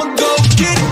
I'ma go get it.